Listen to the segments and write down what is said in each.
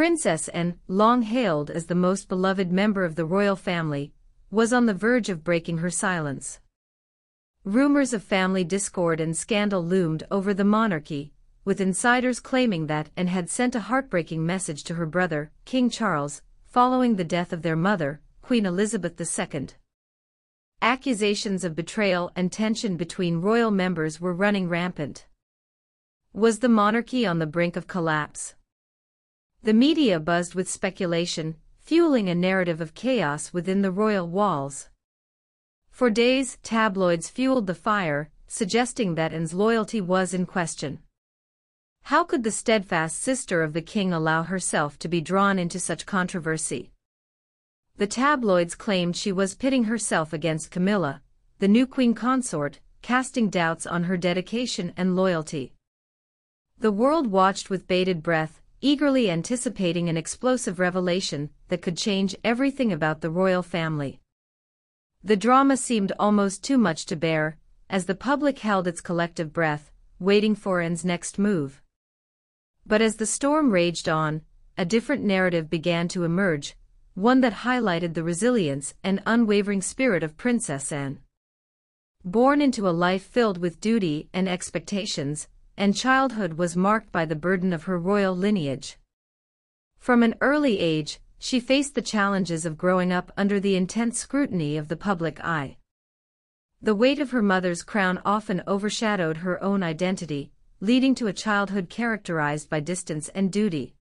Princess Anne, long hailed as the most beloved member of the royal family, was on the verge of breaking her silence. Rumors of family discord and scandal loomed over the monarchy, with insiders claiming that Anne had sent a heartbreaking message to her brother, King Charles, following the death of their mother, Queen Elizabeth II. Accusations of betrayal and tension between royal members were running rampant. Was the monarchy on the brink of collapse? The media buzzed with speculation, fueling a narrative of chaos within the royal walls. For days, tabloids fueled the fire, suggesting that Anne's loyalty was in question. How could the steadfast sister of the king allow herself to be drawn into such controversy? The tabloids claimed she was pitting herself against Camilla, the new queen consort, casting doubts on her dedication and loyalty. The world watched with bated breath, eagerly anticipating an explosive revelation that could change everything about the royal family. The drama seemed almost too much to bear, as the public held its collective breath, waiting for Anne's next move. But as the storm raged on, a different narrative began to emerge, one that highlighted the resilience and unwavering spirit of Princess Anne. Born into a life filled with duty and expectations, Anne childhood was marked by the burden of her royal lineage. From an early age, she faced the challenges of growing up under the intense scrutiny of the public eye. The weight of her mother's crown often overshadowed her own identity, leading to a childhood characterized by distance and duty.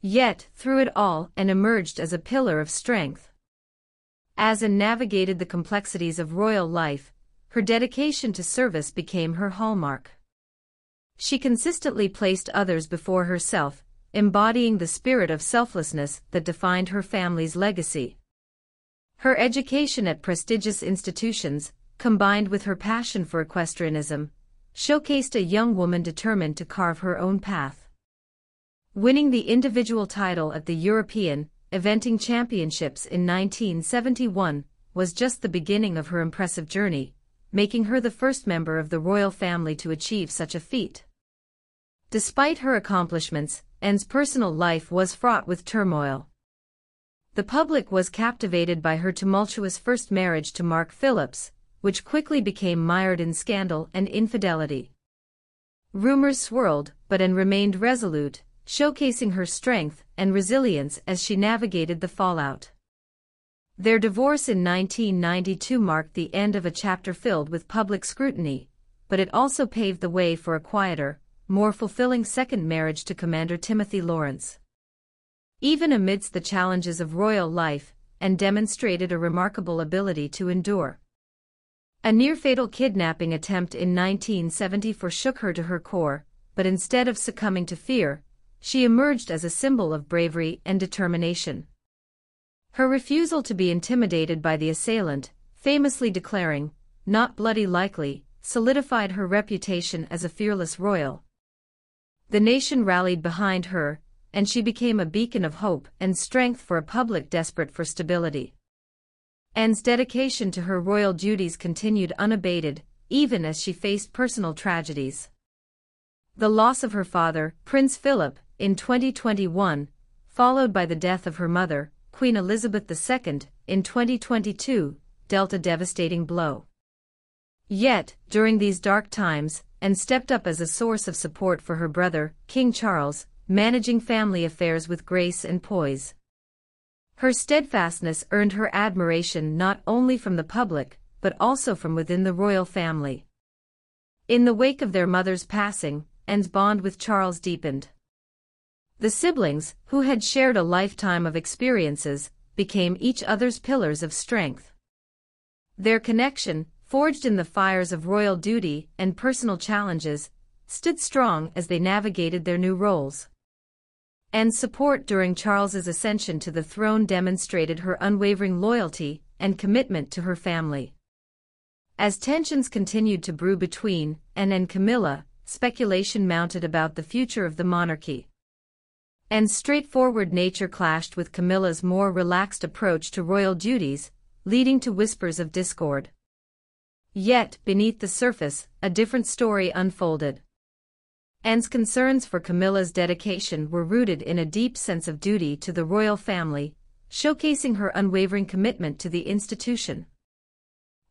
Yet, through it all, Anne emerged as a pillar of strength. As Anne navigated the complexities of royal life, her dedication to service became her hallmark. She consistently placed others before herself, embodying the spirit of selflessness that defined her family's legacy. Her education at prestigious institutions, combined with her passion for equestrianism, showcased a young woman determined to carve her own path. Winning the individual title at the European Eventing Championships in 1971 was just the beginning of her impressive journey, making her the first member of the royal family to achieve such a feat. Despite her accomplishments, Anne's personal life was fraught with turmoil. The public was captivated by her tumultuous first marriage to Mark Phillips, which quickly became mired in scandal and infidelity. Rumors swirled, but Anne remained resolute, showcasing her strength and resilience as she navigated the fallout. Their divorce in 1992 marked the end of a chapter filled with public scrutiny, but it also paved the way for a quieter, more fulfilling second marriage to Commander Timothy Laurence. Even amidst the challenges of royal life, Anne demonstrated a remarkable ability to endure. A near-fatal kidnapping attempt in 1974 shook her to her core, but instead of succumbing to fear, she emerged as a symbol of bravery and determination. Her refusal to be intimidated by the assailant, famously declaring, not bloody likely, solidified her reputation as a fearless royal, the nation rallied behind her, and she became a beacon of hope and strength for a public desperate for stability. Anne's dedication to her royal duties continued unabated, even as she faced personal tragedies. The loss of her father, Prince Philip, in 2021, followed by the death of her mother, Queen Elizabeth II, in 2022, dealt a devastating blow. Yet, during these dark times, Anne stepped up as a source of support for her brother, King Charles, managing family affairs with grace and poise. Her steadfastness earned her admiration not only from the public, but also from within the royal family. In the wake of their mother's passing, Anne's bond with Charles deepened. The siblings, who had shared a lifetime of experiences, became each other's pillars of strength. Their connection, forged in the fires of royal duty and personal challenges, stood strong as they navigated their new roles. Anne's support during Charles's ascension to the throne demonstrated her unwavering loyalty and commitment to her family. As tensions continued to brew between Anne and Camilla, speculation mounted about the future of the monarchy. Anne's straightforward nature clashed with Camilla's more relaxed approach to royal duties, leading to whispers of discord. Yet, beneath the surface, a different story unfolded. Anne's concerns for Camilla's dedication were rooted in a deep sense of duty to the royal family, showcasing her unwavering commitment to the institution.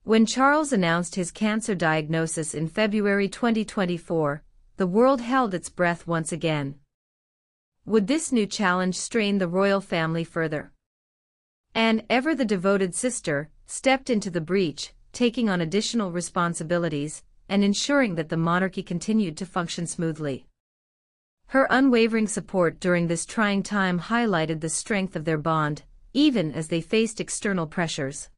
When Charles announced his cancer diagnosis in February 2024, the world held its breath once again. Would this new challenge strain the royal family further? Anne, ever the devoted sister, stepped into the breach, taking on additional responsibilities, and ensuring that the monarchy continued to function smoothly. Her unwavering support during this trying time highlighted the strength of their bond, even as they faced external pressures.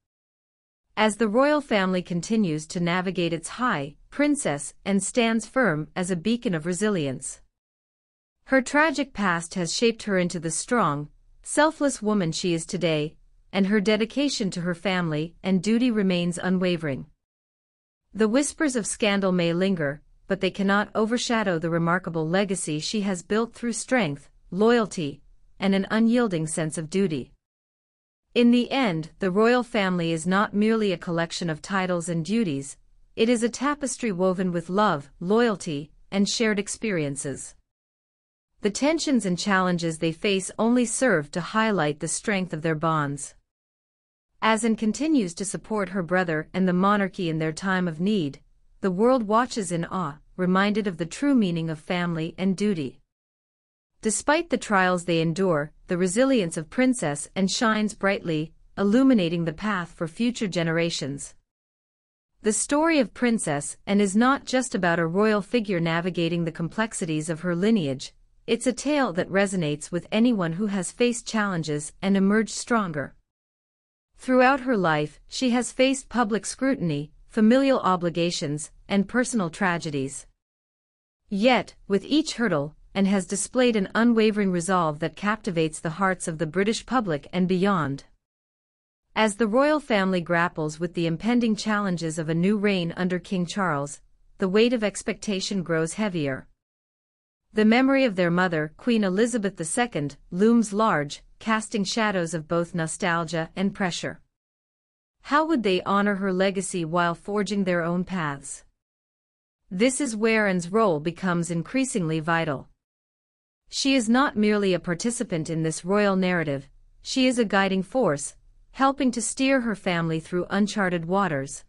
As the royal family continues to navigate its high, princess, Anne stands firm as a beacon of resilience. Her tragic past has shaped her into the strong, selfless woman she is today, and her dedication to her family and duty remains unwavering. The whispers of scandal may linger, but they cannot overshadow the remarkable legacy she has built through strength, loyalty, and an unyielding sense of duty. In the end, the royal family is not merely a collection of titles and duties, it is a tapestry woven with love, loyalty, and shared experiences. The tensions and challenges they face only serve to highlight the strength of their bonds. As Anne continues to support her brother and the monarchy in their time of need, the world watches in awe, reminded of the true meaning of family and duty. Despite the trials they endure, the resilience of Princess Anne shines brightly, illuminating the path for future generations. The story of Princess Anne is not just about a royal figure navigating the complexities of her lineage, it's a tale that resonates with anyone who has faced challenges and emerged stronger. Throughout her life, she has faced public scrutiny, familial obligations, and personal tragedies. Yet, with each hurdle, Anne has displayed an unwavering resolve that captivates the hearts of the British public and beyond. As the royal family grapples with the impending challenges of a new reign under King Charles, the weight of expectation grows heavier. The memory of their mother, Queen Elizabeth II, looms large, casting shadows of both nostalgia and pressure. How would they honor her legacy while forging their own paths? This is where Anne's role becomes increasingly vital. She is not merely a participant in this royal narrative, she is a guiding force, helping to steer her family through uncharted waters.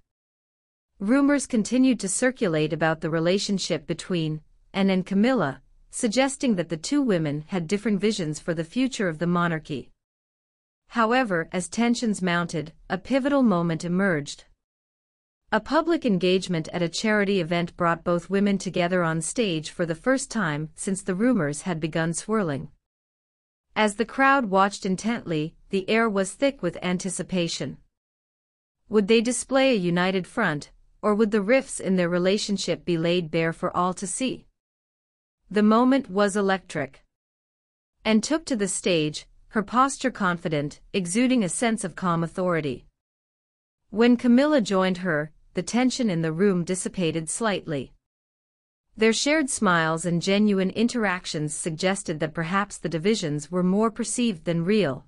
Rumors continued to circulate about the relationship between Anne and Camilla, suggesting that the two women had different visions for the future of the monarchy. However, as tensions mounted, a pivotal moment emerged. A public engagement at a charity event brought both women together on stage for the first time since the rumors had begun swirling. As the crowd watched intently, the air was thick with anticipation. Would they display a united front, or would the rifts in their relationship be laid bare for all to see? The moment was electric. Anne took to the stage, her posture confident, exuding a sense of calm authority. When Camilla joined her, the tension in the room dissipated slightly. Their shared smiles and genuine interactions suggested that perhaps the divisions were more perceived than real.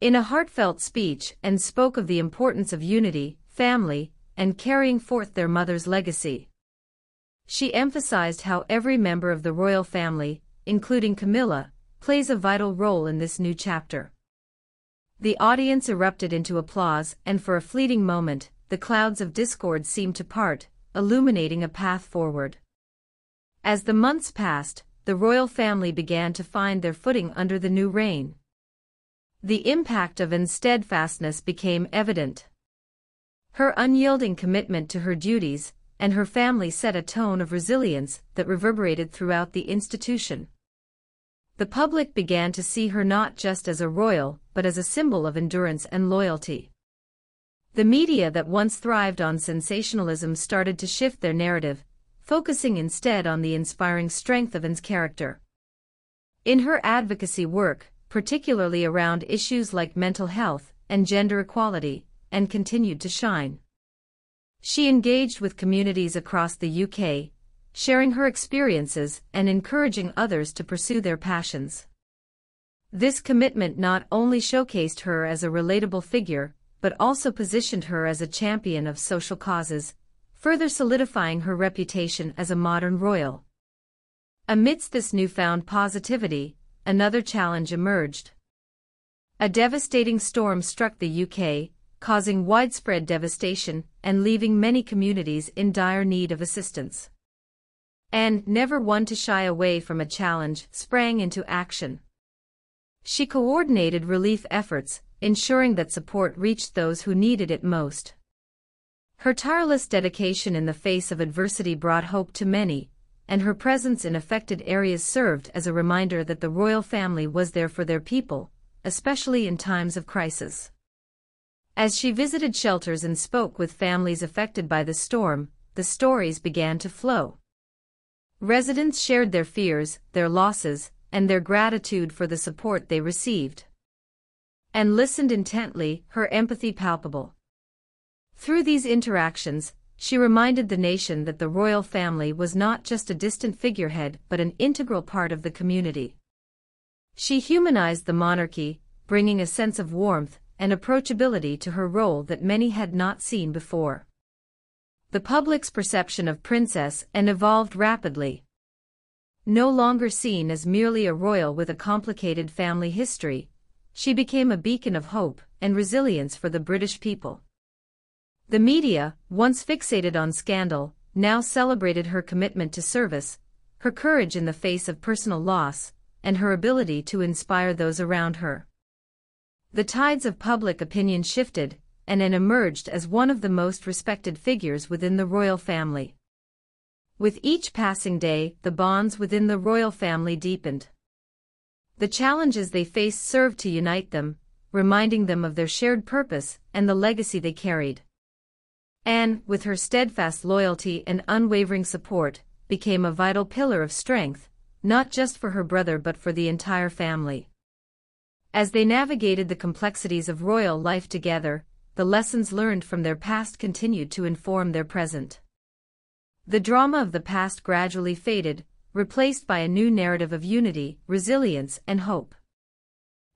In a heartfelt speech, Anne spoke of the importance of unity, family, and carrying forth their mother's legacy. She emphasized how every member of the royal family, including Camilla, plays a vital role in this new chapter. The audience erupted into applause, and for a fleeting moment, the clouds of discord seemed to part, illuminating a path forward. As the months passed, the royal family began to find their footing under the new reign. The impact of Anne's steadfastness became evident. Her unyielding commitment to her duties, and her family set a tone of resilience that reverberated throughout the institution. The public began to see her not just as a royal, but as a symbol of endurance and loyalty. The media that once thrived on sensationalism started to shift their narrative, focusing instead on the inspiring strength of Anne's character. In her advocacy work, particularly around issues like mental health and gender equality, Anne continued to shine. She engaged with communities across the UK, sharing her experiences and encouraging others to pursue their passions. This commitment not only showcased her as a relatable figure, but also positioned her as a champion of social causes, further solidifying her reputation as a modern royal. Amidst this newfound positivity, another challenge emerged. A devastating storm struck the UK, causing widespread devastation and leaving many communities in dire need of assistance. Anne, never one to shy away from a challenge, sprang into action. She coordinated relief efforts, ensuring that support reached those who needed it most. Her tireless dedication in the face of adversity brought hope to many, and her presence in affected areas served as a reminder that the royal family was there for their people, especially in times of crisis. As she visited shelters and spoke with families affected by the storm, the stories began to flow. Residents shared their fears, their losses, and their gratitude for the support they received. Anne listened intently, her empathy palpable. Through these interactions, she reminded the nation that the royal family was not just a distant figurehead but an integral part of the community. She humanized the monarchy, bringing a sense of warmth and approachability to her role that many had not seen before. The public's perception of Princess Anne evolved rapidly. No longer seen as merely a royal with a complicated family history, she became a beacon of hope and resilience for the British people. The media, once fixated on scandal, now celebrated her commitment to service, her courage in the face of personal loss, and her ability to inspire those around her. The tides of public opinion shifted, and Anne emerged as one of the most respected figures within the royal family. With each passing day, the bonds within the royal family deepened. The challenges they faced served to unite them, reminding them of their shared purpose and the legacy they carried. Anne, with her steadfast loyalty and unwavering support, became a vital pillar of strength, not just for her brother but for the entire family. As they navigated the complexities of royal life together, the lessons learned from their past continued to inform their present. The drama of the past gradually faded, replaced by a new narrative of unity, resilience, and hope.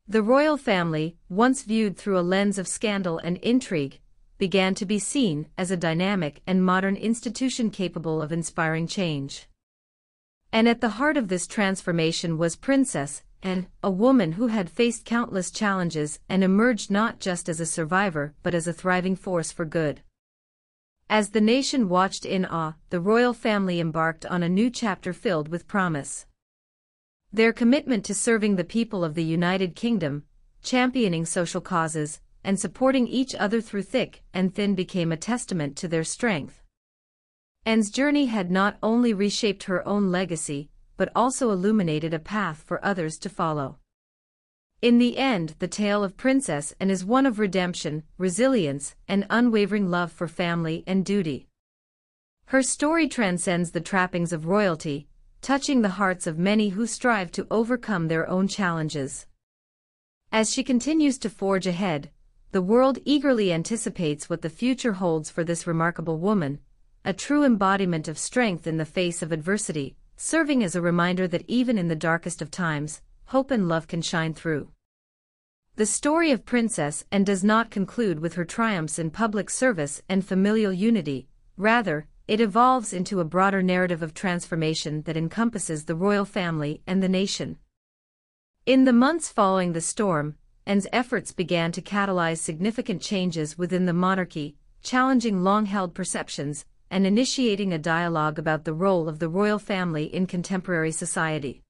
The royal family, once viewed through a lens of scandal and intrigue, began to be seen as a dynamic and modern institution capable of inspiring change. And at the heart of this transformation was Princess Anne, a woman who had faced countless challenges and emerged not just as a survivor but as a thriving force for good. As the nation watched in awe, the royal family embarked on a new chapter filled with promise. Their commitment to serving the people of the United Kingdom, championing social causes, and supporting each other through thick and thin became a testament to their strength. Anne's journey had not only reshaped her own legacy, but also illuminated a path for others to follow. In the end, the tale of Princess Anne is one of redemption, resilience, and unwavering love for family and duty. Her story transcends the trappings of royalty, touching the hearts of many who strive to overcome their own challenges. As she continues to forge ahead, the world eagerly anticipates what the future holds for this remarkable woman, a true embodiment of strength in the face of adversity, serving as a reminder that even in the darkest of times, hope and love can shine through. The story of Princess Anne does not conclude with her triumphs in public service and familial unity, rather, it evolves into a broader narrative of transformation that encompasses the royal family and the nation. In the months following the storm, Anne's efforts began to catalyze significant changes within the monarchy, challenging long-held perceptions, and initiating a dialogue about the role of the royal family in contemporary society.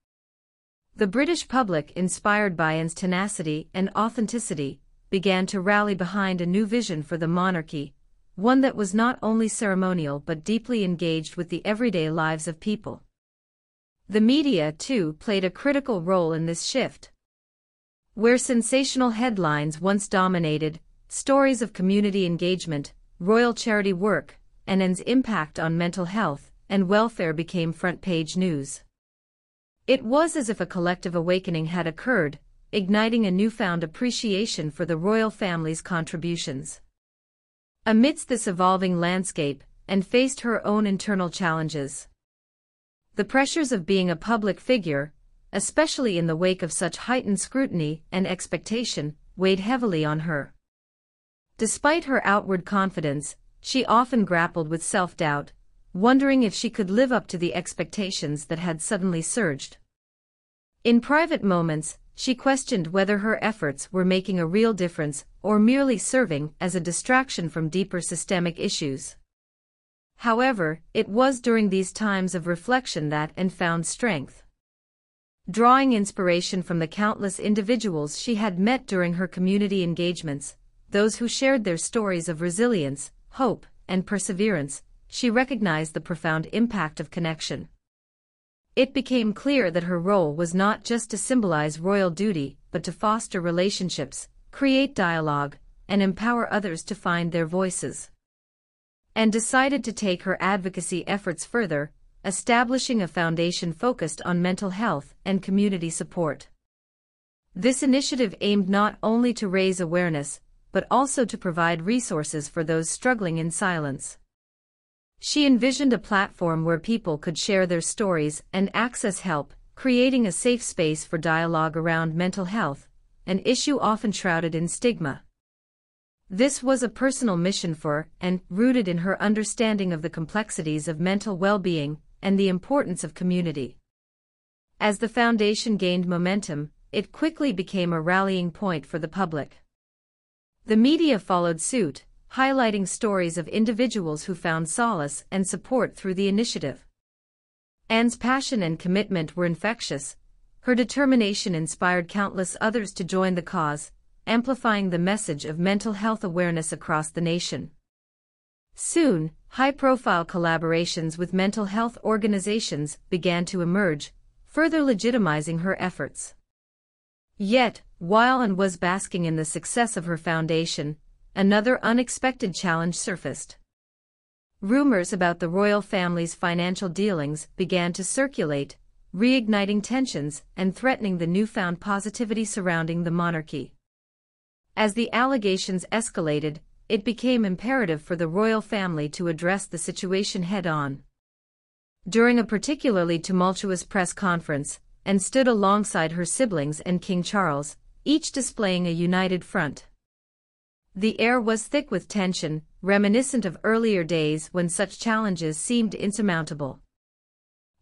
The British public, inspired by Anne's tenacity and authenticity, began to rally behind a new vision for the monarchy, one that was not only ceremonial but deeply engaged with the everyday lives of people. The media, too, played a critical role in this shift. Where sensational headlines once dominated, stories of community engagement, royal charity work, and Anne's impact on mental health and welfare became front-page news. It was as if a collective awakening had occurred, igniting a newfound appreciation for the royal family's contributions. Amidst this evolving landscape, Anne faced her own internal challenges. The pressures of being a public figure, especially in the wake of such heightened scrutiny and expectation, weighed heavily on her. Despite her outward confidence, she often grappled with self-doubt, wondering if she could live up to the expectations that had suddenly surged. In private moments, she questioned whether her efforts were making a real difference or merely serving as a distraction from deeper systemic issues. However, it was during these times of reflection that Anne found strength. Drawing inspiration from the countless individuals she had met during her community engagements, those who shared their stories of resilience, hope, and perseverance, she recognized the profound impact of connection. It became clear that her role was not just to symbolize royal duty, but to foster relationships, create dialogue, and empower others to find their voices. Anne decided to take her advocacy efforts further, establishing a foundation focused on mental health and community support. This initiative aimed not only to raise awareness, but also to provide resources for those struggling in silence. She envisioned a platform where people could share their stories and access help, creating a safe space for dialogue around mental health, an issue often shrouded in stigma. This was a personal mission for Anne rooted in her understanding of the complexities of mental well-being and the importance of community. As the foundation gained momentum, it quickly became a rallying point for the public. The media followed suit, highlighting stories of individuals who found solace and support through the initiative. Anne's passion and commitment were infectious. Her determination inspired countless others to join the cause, amplifying the message of mental health awareness across the nation. Soon, high-profile collaborations with mental health organizations began to emerge, further legitimizing her efforts. Yet, while Anne was basking in the success of her foundation, another unexpected challenge surfaced. Rumors about the royal family's financial dealings began to circulate, reigniting tensions and threatening the newfound positivity surrounding the monarchy. As the allegations escalated, it became imperative for the royal family to address the situation head-on. During a particularly tumultuous press conference, Anne stood alongside her siblings and King Charles, each displaying a united front. The air was thick with tension, reminiscent of earlier days when such challenges seemed insurmountable.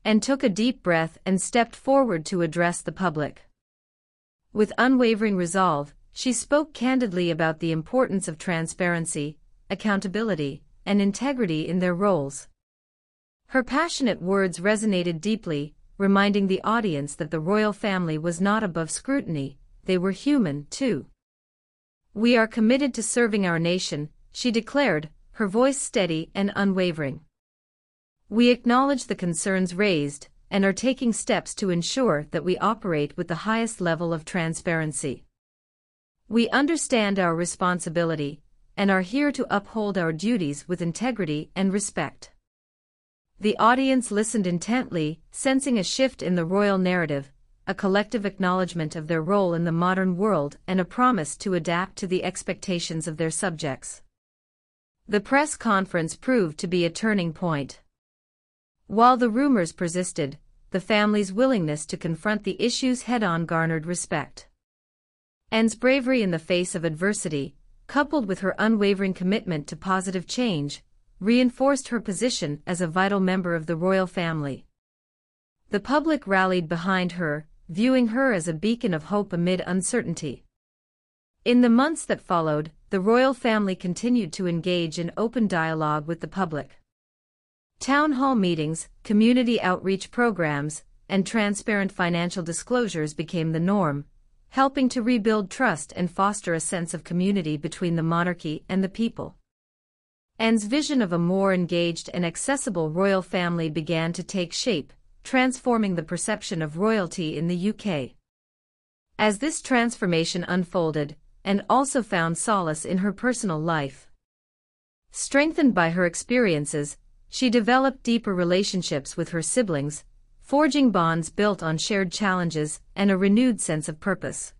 Anne took a deep breath and stepped forward to address the public. With unwavering resolve, she spoke candidly about the importance of transparency, accountability, and integrity in their roles. Her passionate words resonated deeply, reminding the audience that the royal family was not above scrutiny, they were human, too. We are committed to serving our nation, she declared, her voice steady and unwavering. We acknowledge the concerns raised and are taking steps to ensure that we operate with the highest level of transparency. We understand our responsibility and are here to uphold our duties with integrity and respect. The audience listened intently, sensing a shift in the royal narrative, a collective acknowledgement of their role in the modern world and a promise to adapt to the expectations of their subjects. The press conference proved to be a turning point. While the rumors persisted, the family's willingness to confront the issues head-on garnered respect. Anne's bravery in the face of adversity, coupled with her unwavering commitment to positive change, reinforced her position as a vital member of the royal family. The public rallied behind her, viewing her as a beacon of hope amid uncertainty. In the months that followed, the royal family continued to engage in open dialogue with the public. Town hall meetings, community outreach programs, and transparent financial disclosures became the norm, helping to rebuild trust and foster a sense of community between the monarchy and the people. Anne's vision of a more engaged and accessible royal family began to take shape, transforming the perception of royalty in the UK. As this transformation unfolded, Anne also found solace in her personal life. Strengthened by her experiences, she developed deeper relationships with her siblings, forging bonds built on shared challenges and a renewed sense of purpose.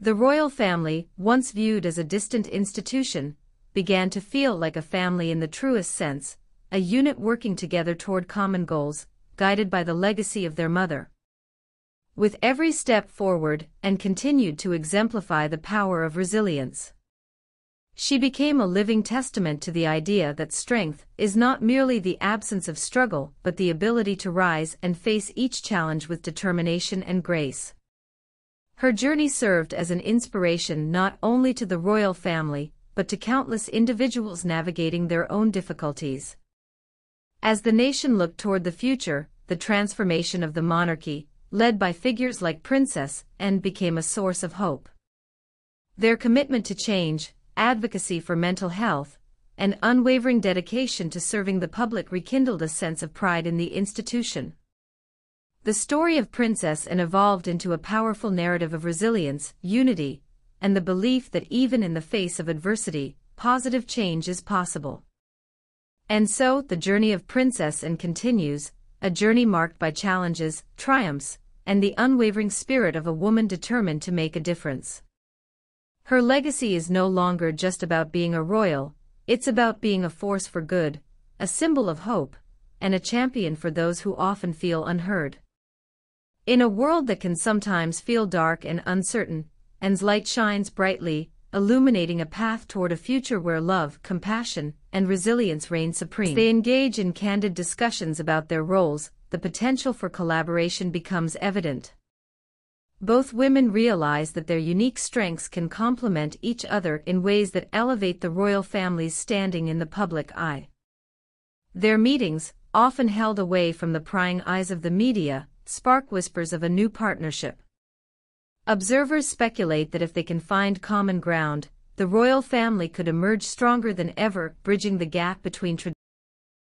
The royal family, once viewed as a distant institution, began to feel like a family in the truest sense, a unit working together toward common goals, guided by the legacy of their mother. With every step forward, Anne continued to exemplify the power of resilience. She became a living testament to the idea that strength is not merely the absence of struggle but the ability to rise and face each challenge with determination and grace. Her journey served as an inspiration not only to the royal family, but to countless individuals navigating their own difficulties. As the nation looked toward the future, the transformation of the monarchy, led by figures like Princess Anne became a source of hope. Their commitment to change, advocacy for mental health, and unwavering dedication to serving the public rekindled a sense of pride in the institution. The story of Princess Anne evolved into a powerful narrative of resilience, unity, and the belief that even in the face of adversity, positive change is possible. And so, the journey of Princess Anne continues, a journey marked by challenges, triumphs, and the unwavering spirit of a woman determined to make a difference. Her legacy is no longer just about being a royal, it's about being a force for good, a symbol of hope, and a champion for those who often feel unheard. In a world that can sometimes feel dark and uncertain, Anne's light shines brightly, illuminating a path toward a future where love, compassion, and resilience reign supreme. As they engage in candid discussions about their roles, the potential for collaboration becomes evident. Both women realize that their unique strengths can complement each other in ways that elevate the royal family's standing in the public eye. Their meetings, often held away from the prying eyes of the media, spark whispers of a new partnership. Observers speculate that if they can find common ground, the royal family could emerge stronger than ever, bridging the gap between